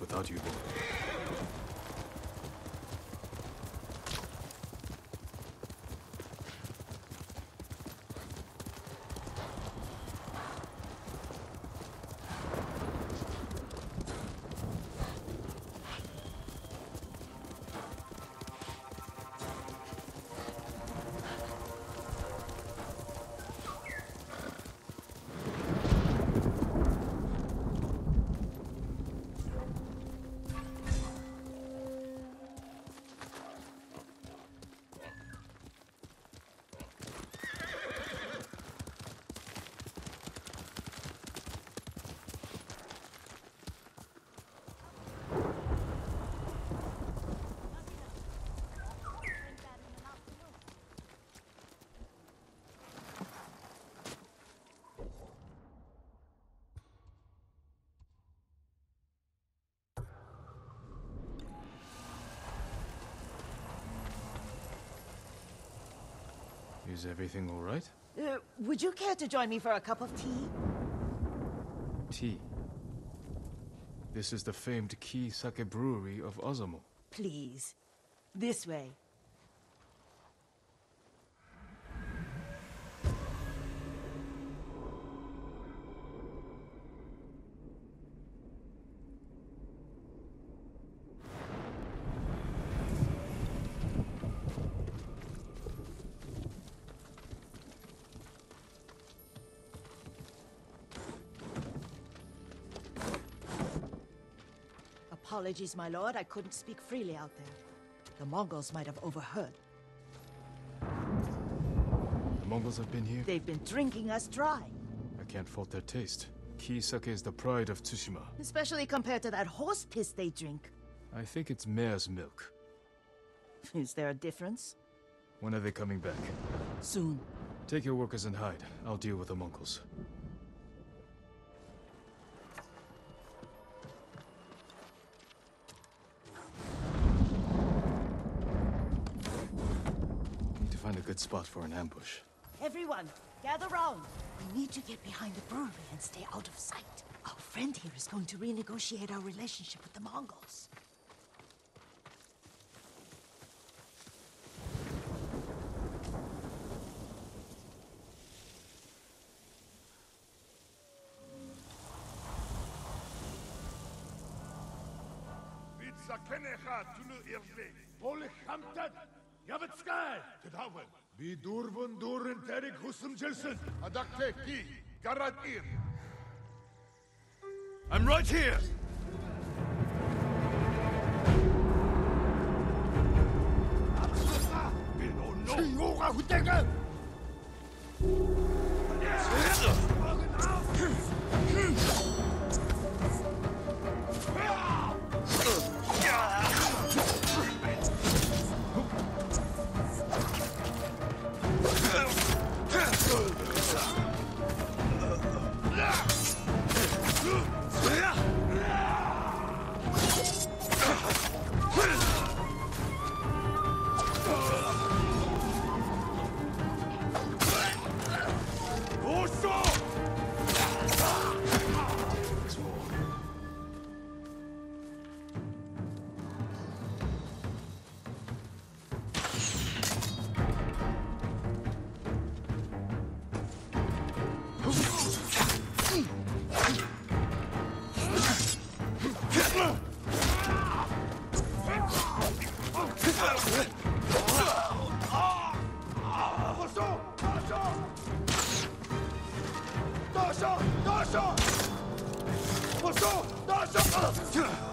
Without you. Is everything all right? Uh, would you care to join me for a cup of tea? Tea. This is the famed Ki Sake Brewery of Ozumo. Please. This way. Apologies, my lord. I couldn't speak freely out there. The Mongols might have overheard. The Mongols have been here? They've been drinking us dry. I can't fault their taste. Sake is the pride of Tsushima. Especially compared to that horse piss they drink. I think it's mare's milk. Is there a difference? When are they coming back? Soon. Take your workers and hide. I'll deal with the Mongols. good spot for an ambush. Everyone, gather round. We need to get behind the brewery and stay out of sight. Our friend here is going to renegotiate our relationship with the Mongols. Yavitskai! Bidurvundur and Derek Husumjelsen. Adakte ki Garatir. I'm right here. Absolutely. 大圣，大圣，我收！大圣，啊！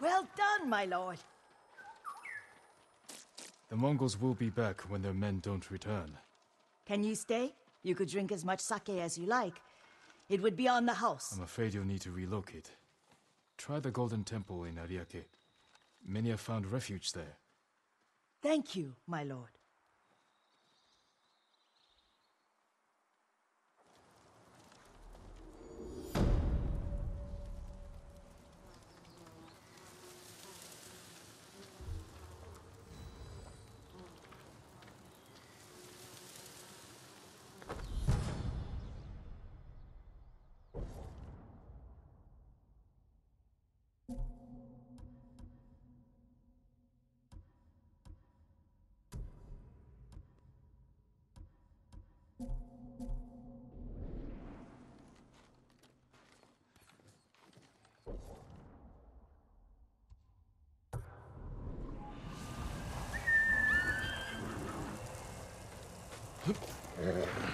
Well done, my lord. The Mongols will be back when their men don't return. Can you stay? You could drink as much sake as you like. It would be on the house. I'm afraid you'll need to relocate. Try the Golden Temple in Ariake. Many have found refuge there. Thank you, my lord. Mm-hmm.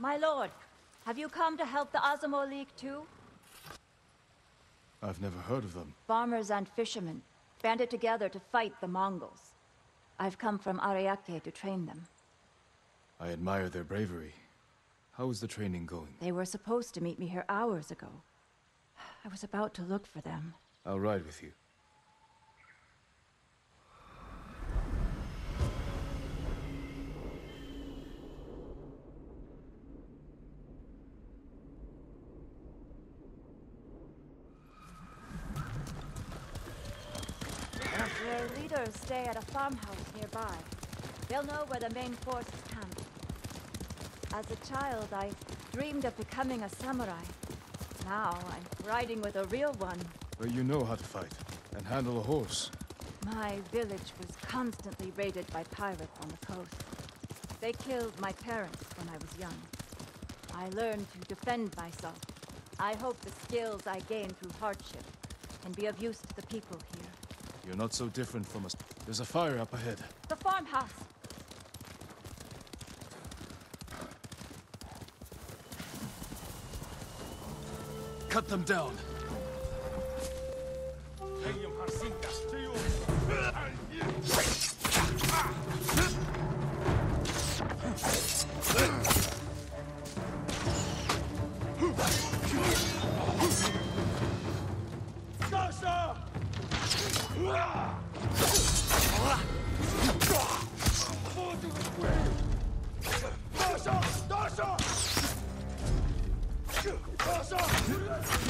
My lord, have you come to help the Azamo League too? I've never heard of them. Farmers and fishermen banded together to fight the Mongols. I've come from Ariake to train them. I admire their bravery. How is the training going? They were supposed to meet me here hours ago. I was about to look for them. I'll ride with you. Their leaders stay at a farmhouse nearby. They'll know where the main force is camped. As a child, I dreamed of becoming a samurai. Now I'm riding with a real one. But you know how to fight, and handle a horse. My village was constantly raided by pirates on the coast. They killed my parents when I was young. I learned to defend myself. I hope the skills I gained through hardship can be of use to the people here. You're not so different from us. There's a fire up ahead. The farmhouse! Cut them down! ましょ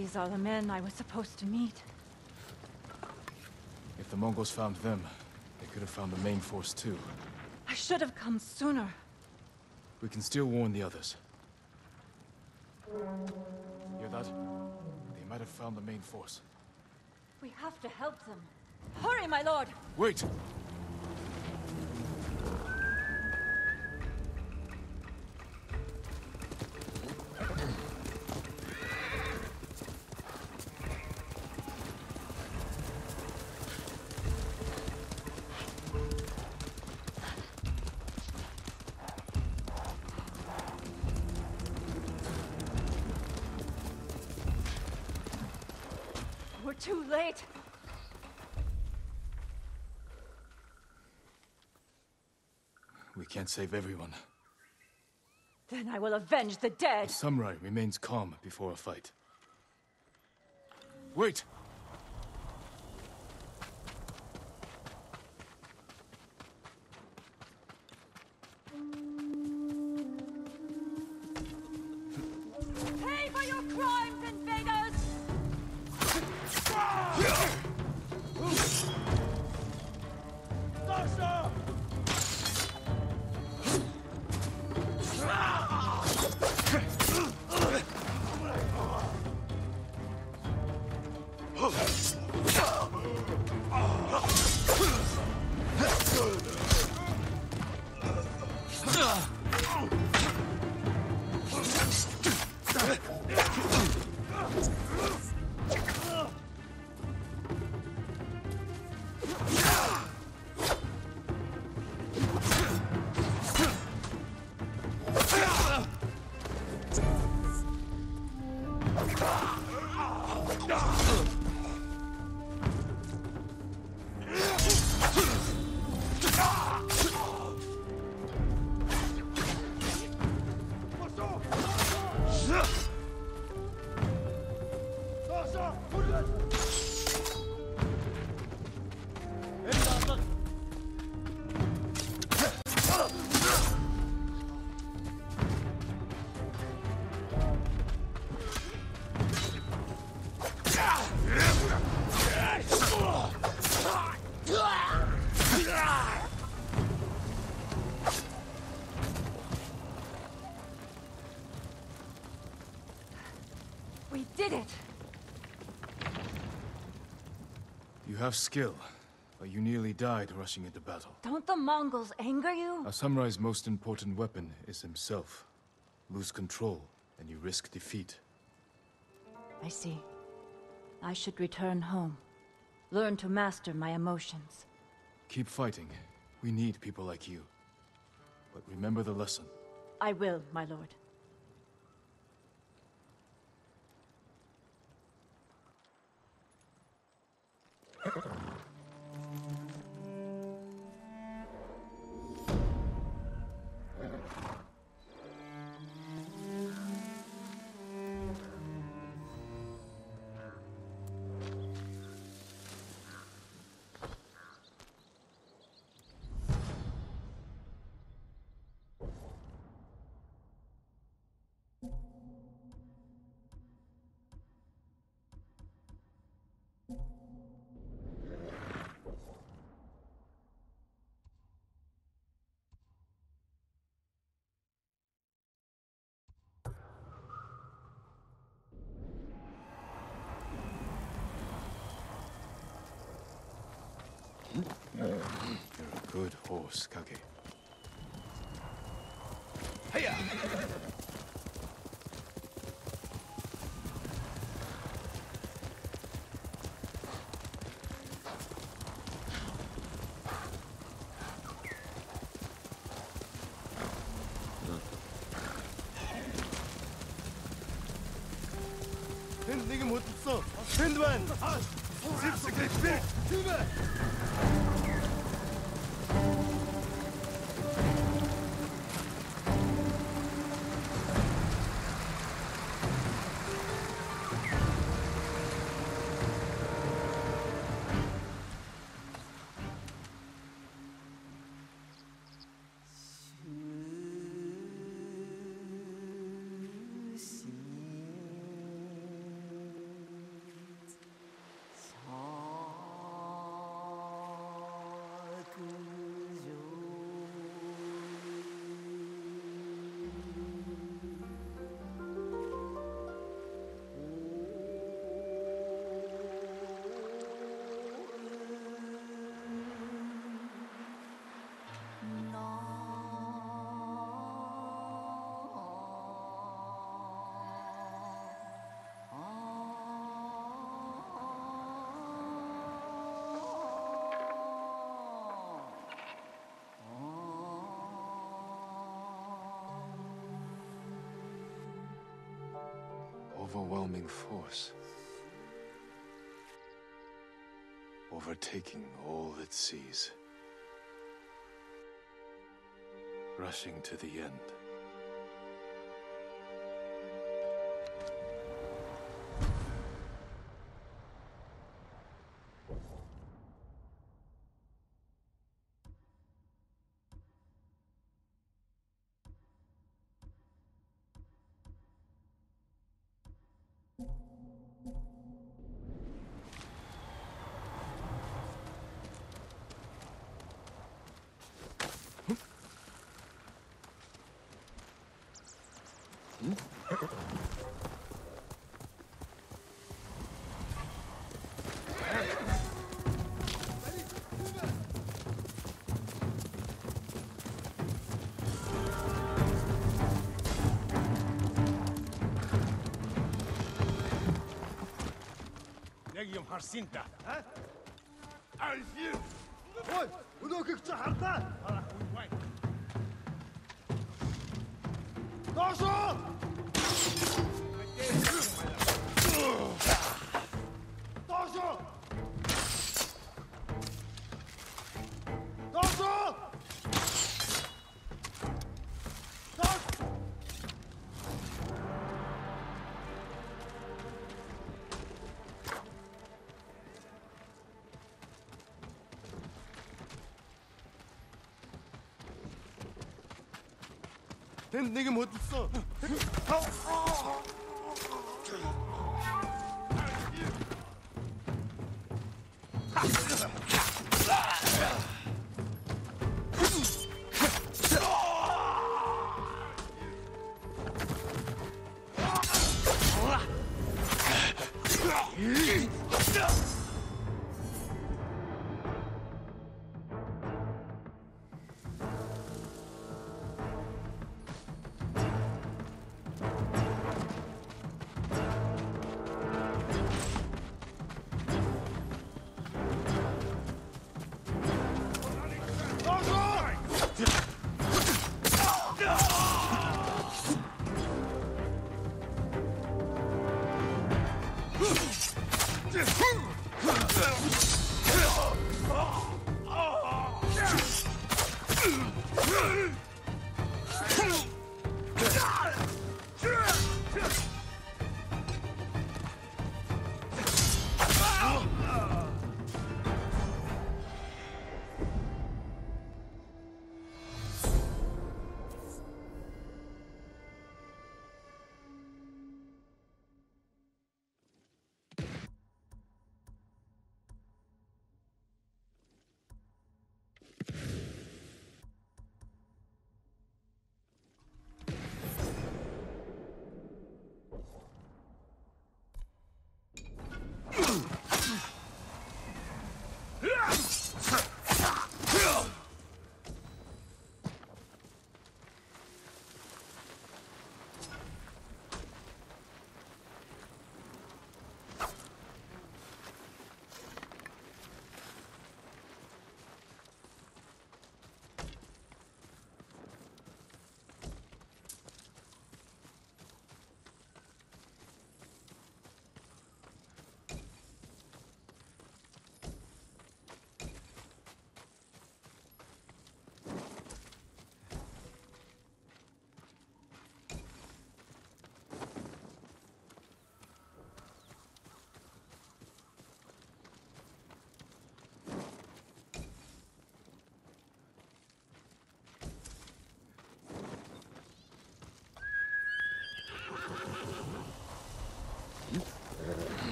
These are the men I was supposed to meet. If the Mongols found them, they could have found the main force too. I should have come sooner. We can still warn the others. Hear that? They might have found the main force. We have to help them. Hurry, my lord! Wait! Too late. We can't save everyone. Then I will avenge the dead. The samurai remains calm before a fight. Wait! Invaders! We did it! You have skill, but you nearly died rushing into battle. Don't the Mongols anger you? A samurai's most important weapon is himself. Lose control, and you risk defeat. I see. I should return home. Learn to master my emotions. Keep fighting. We need people like you. But remember the lesson. I will, my lord. Good horse, Kage. 밴 overwhelming force. Overtaking all it sees. Rushing to the end. юм харсин та. Аа? Альфи. Ой, өнөөх их ч хардаа. 내게 뭐 어딨어?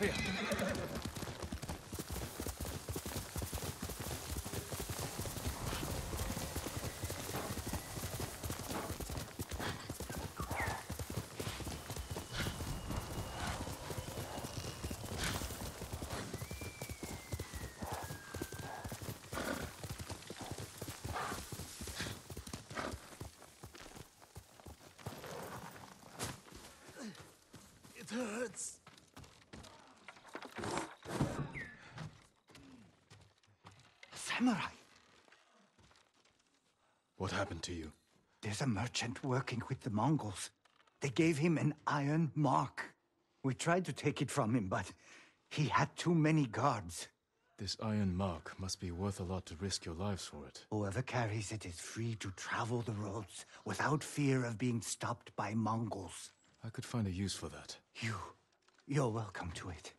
It hurts. Samurai. What happened to you? There's a merchant working with the Mongols. They gave him an iron mark. We tried to take it from him, but he had too many guards. This iron mark must be worth a lot to risk your lives for it. Whoever carries it is free to travel the roads without fear of being stopped by Mongols. I could find a use for that. You, you're welcome to it.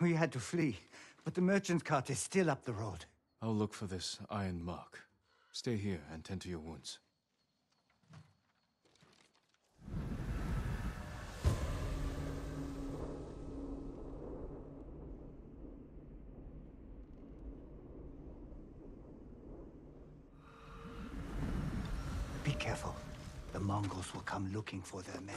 We had to flee, but the merchant cart is still up the road. I'll look for this iron mark. Stay here and tend to your wounds. Be careful. The Mongols will come looking for their men.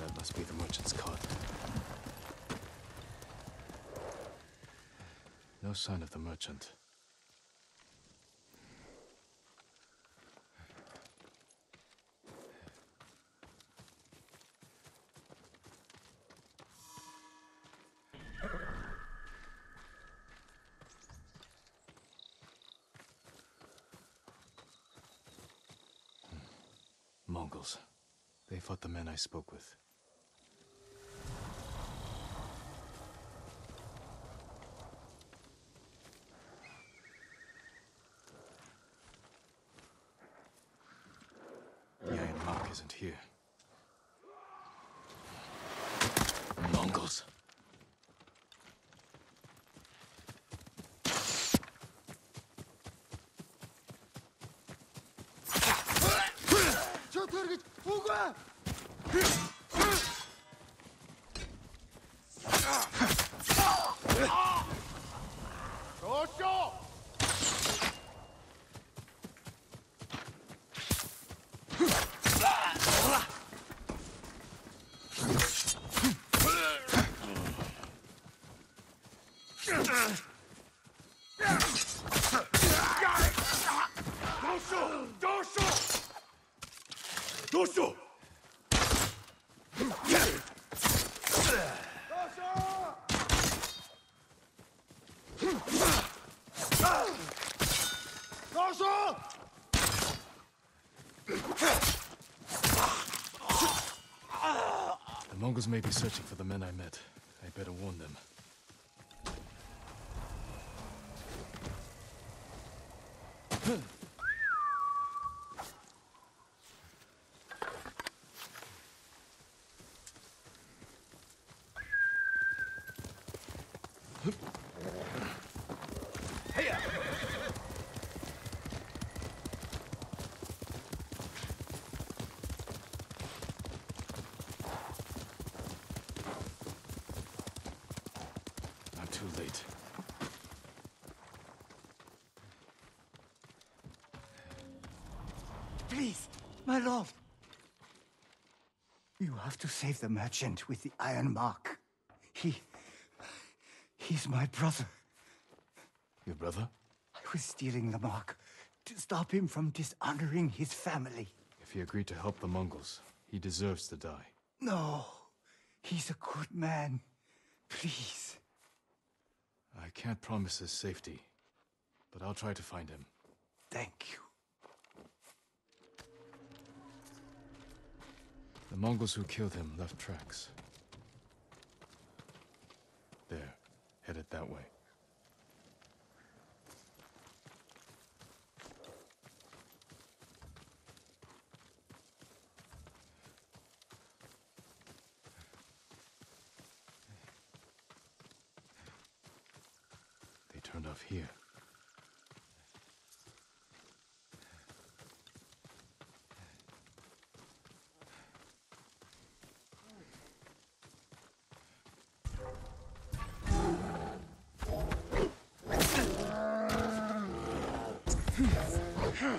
That must be the merchant's cart. No sign of the merchant. Hmm. Mongols. They fought the men I spoke with. Mongols may be searching for the men I met. I better warn them. I'm too late. Please, lord. You have to save the merchant with the iron mark. He. He's my brother. Your brother? I was stealing the mark to stop him from dishonoring his family. If he agreed to help the Mongols, he deserves to die. No, he's a good man. Please. I can't promise his safety, but I'll try to find him. Thank you. The Mongols who killed him left tracks. There, headed that way. They turned off here. Huh.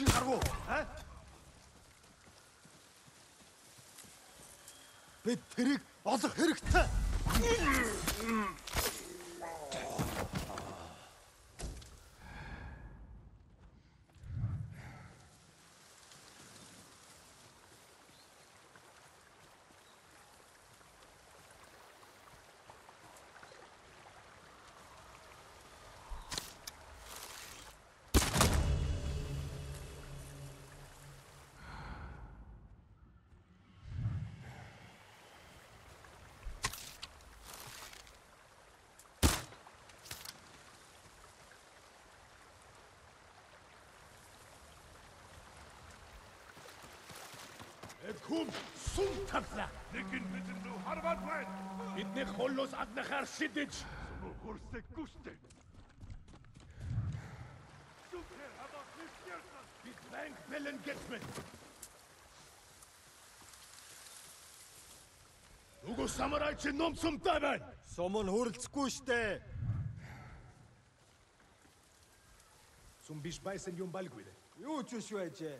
Чи гаргуу, аа? Бид тэрийг олох хэрэгтэй. Экум сум тавла. Lekin бид нүү харваад байна. Бидний холлоос аднахаар шидэж. Хурсэг гүштэй. Супер хадаа фишерсэн. Бид банк бэлэн гетмэн. Уго самурай чи номсомтай байна. Сум нь хөрөлцөхгүй штэ. Сум биш байсан юм балгүй. Юу ч биш байжээ.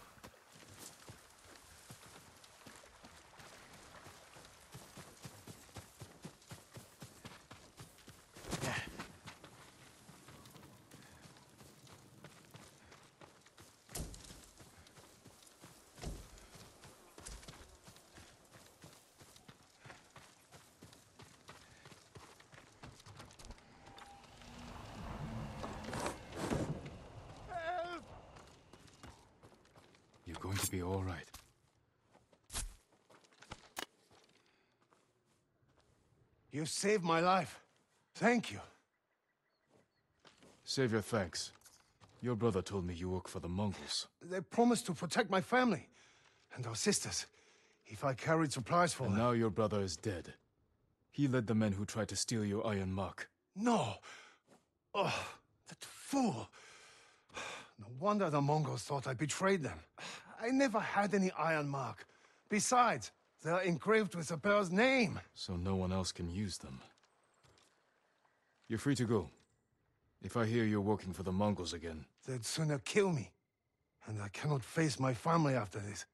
You're going to be all right. You saved my life. Thank you. Save your thanks. Your brother told me you work for the Mongols. They promised to protect my family and our sisters if I carried supplies for And them. now your brother is dead. He led the men who tried to steal your iron mark. No. Oh, that fool. No wonder the Mongols thought I betrayed them. I never had any iron mark. Besides, they're engraved with the bear's name. so no one else can use them. You're free to go. If I hear you're working for the Mongols again, They'd sooner kill me. And I cannot face my family after this.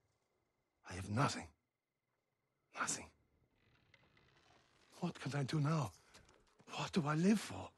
I have nothing. Nothing. What can I do now? What do I live for?